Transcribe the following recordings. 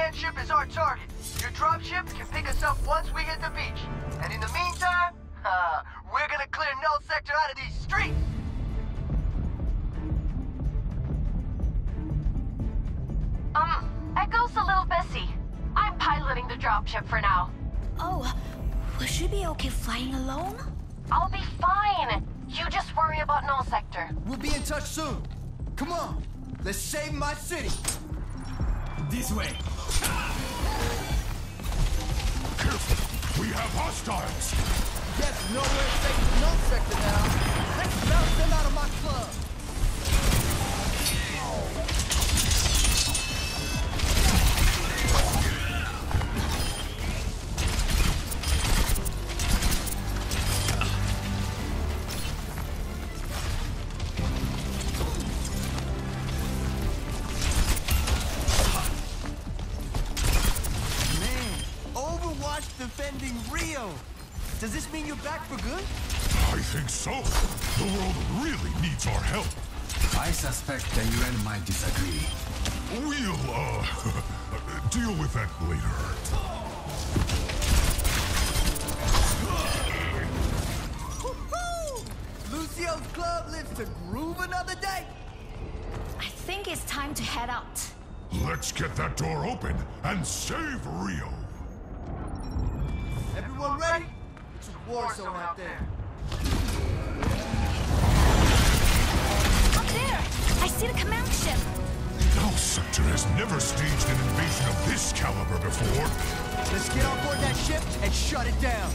Brian Hart. Command ship is our target. Your dropship can pick us up once we hit the beach. And in the meantime, uh, we're gonna clear Null Sector out of these streets! Um, Echo's a little busy. I'm piloting the dropship for now. Oh, will she be okay flying alone? I'll be fine. You just worry about Null Sector. We'll be in touch soon. Come on, let's save my city. This way. Careful! We have hostiles! Yes, nowhere safe Null Sector now. Back for good? I think so. The world really needs our help. I suspect the UN might disagree. We'll, uh, deal with that later. Lucio's club lives to groove another day. I think it's time to head out. Let's get that door open and save Rio. Everyone ready? It's a war zone out there. Up there! I see the command ship. Null Sector has never staged an invasion of this caliber before. Let's get on board that ship and shut it down.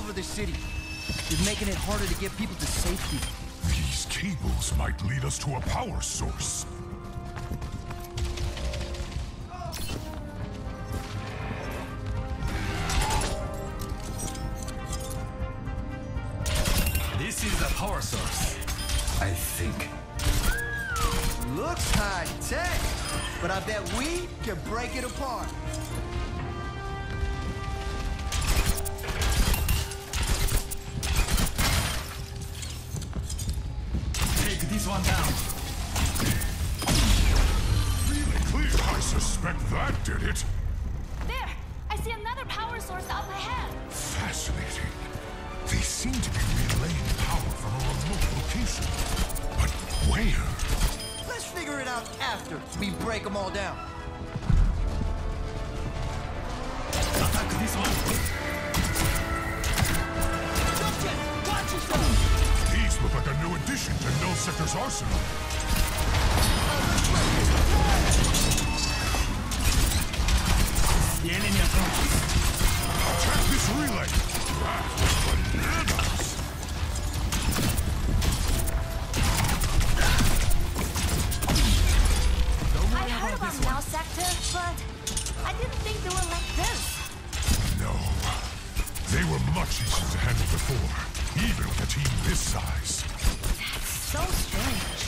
Over the city. They're making it harder to get people to safety. These cables might lead us to a power source. This is the power source. I think. Looks high tech, but I bet we can break it apart. Suspect that did it. There! I see another power source up ahead. Fascinating. They seem to be relaying power from a remote location. But where? Let's figure it out after we break them all down. Attack this one. Jump jet, watch yourself! These look like a new addition to Null Sector's arsenal. The enemy approaches. Attack this relay! Bananas! I heard about about this one. Null Sector, but I didn't think they were like this. No. They were much easier to handle before, even with a team this size. That's so strange.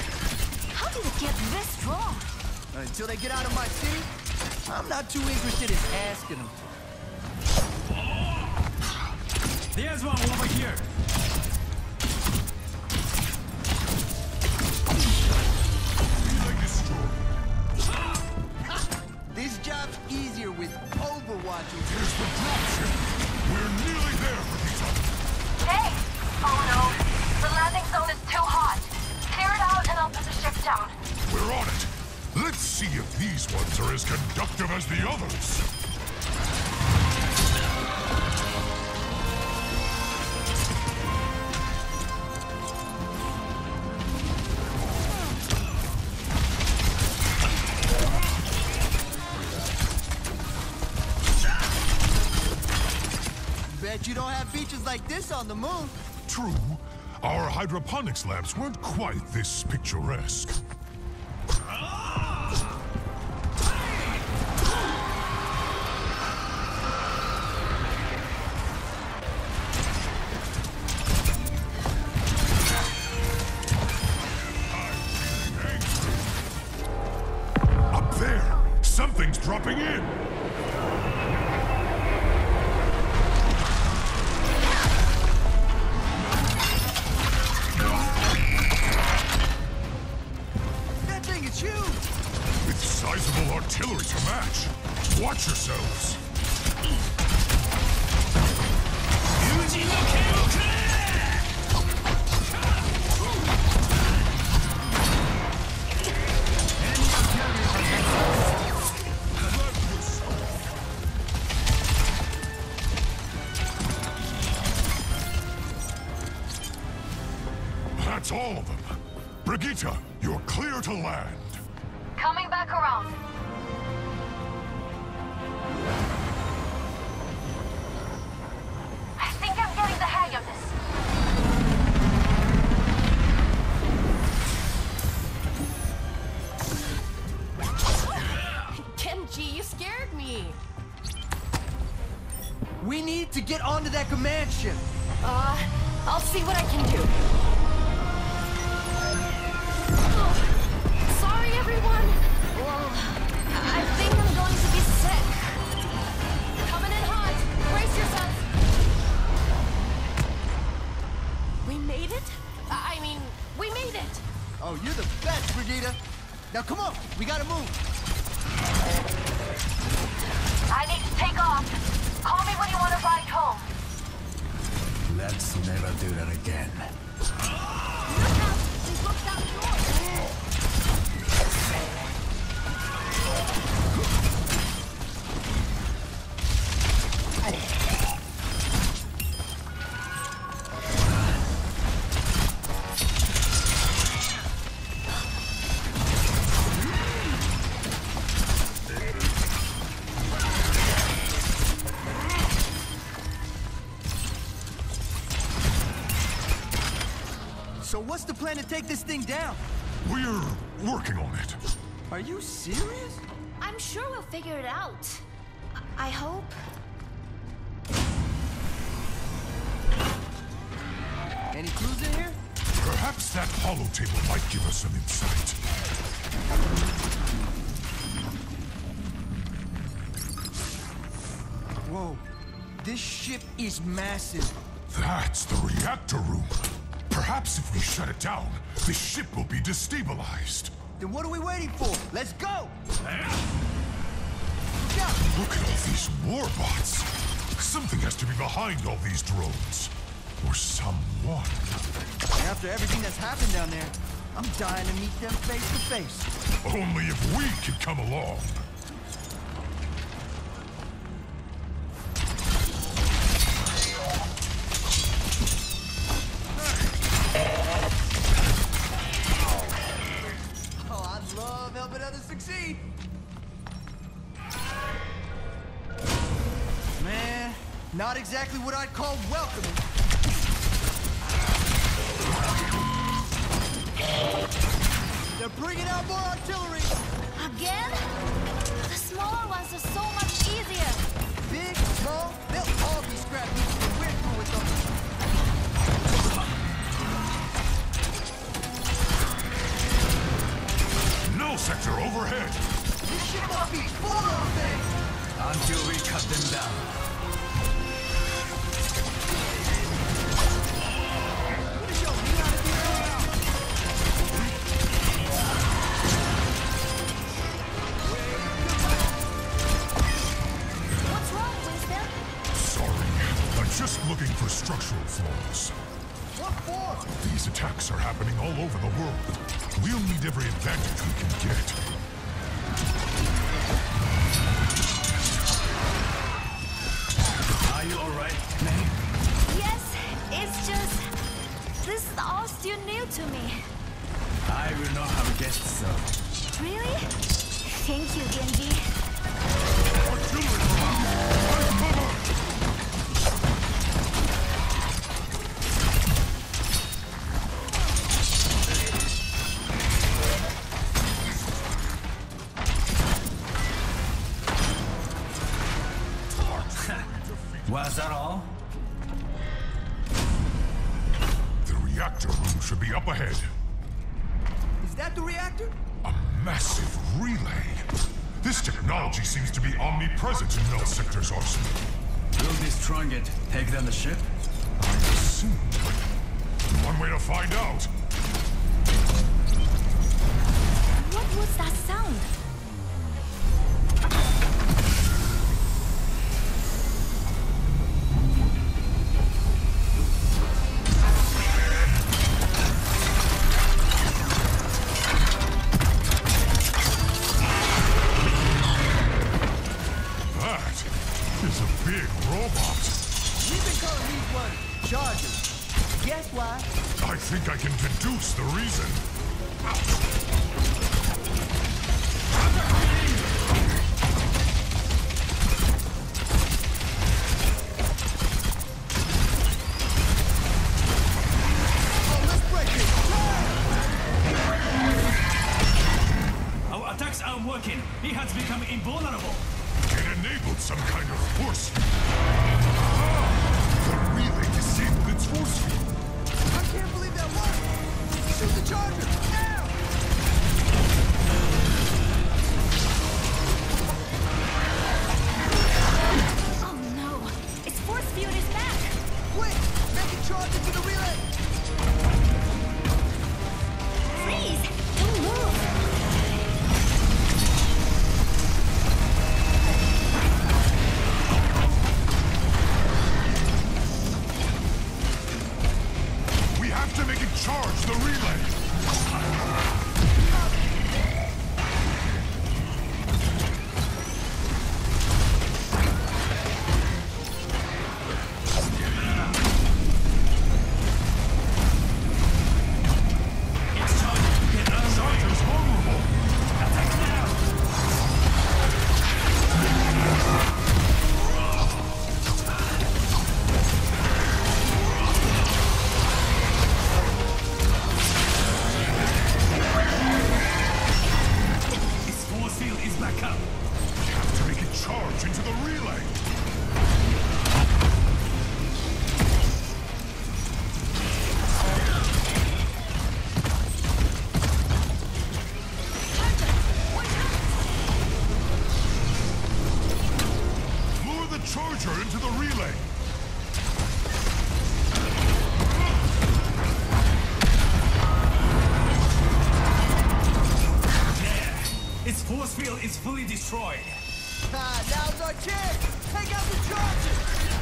How did it get this strong? Until they get out of my city, I'm not too interested in asking them. There's one over here. This job's easier with Overwatch. Here's the dropship. We're nearly there, these ones are as conductive as the others. Bet you don't have beaches like this on the moon. True, our hydroponics labs weren't quite this picturesque. That's all of them. Brigitte, you're clear to land. Coming back around. I think I'm getting the hang of this. Genji, you scared me. We need to get onto that command ship. Uh, I'll see what I can do. Everyone. Well, I think I'm going to be sick. Coming in hot. Brace yourselves. We made it? I I mean, we made it. Oh, you're the best, Brigitte. Now come on, we gotta move. I need to take off. Call me when you want to ride home. Let's never do that again. Look out! They broke down doors! So what's the plan to take this thing down? We're working on it. Are you serious? I'm sure we'll figure it out. I I hope. Any clues in here? Perhaps that holo table might give us some insight. Whoa, this ship is massive. That's the reactor room. Perhaps if we shut it down, the ship will be destabilized. Then what are we waiting for? Let's go! Look! At all these warbots. Something has to be behind all these drones. Or someone. After everything that's happened down there, I'm dying to meet them face to face. Only if we can come along. Exactly what I'd call welcoming. They're bringing out more artillery. Again? The smaller ones are so much easier. Big, small, they'll all be scrap pieces when we're through with them. Null Sector overhead. This shit must be full of things. Until we cut them I will know how to get so. Really? Thank you, Genji. Artillery! Was that all? The reactor room should be up ahead that the reactor? A massive relay. This technology seems to be omnipresent in Null Sector's arsenal. Will this Trunget take down the ship? I assume. One way to find out reason. Charge the relay! charger into the relay. Yeah. Its force field is fully destroyed. Ah, now's our chance! Take out the charger!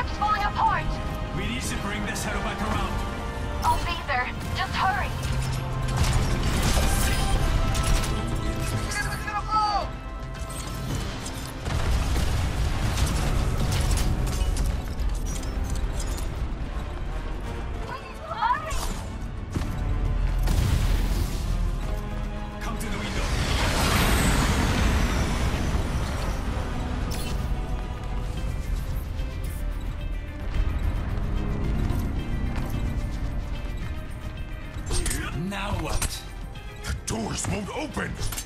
ship's falling apart! We need to bring this header back around. I'll be there. Just hurry. opens!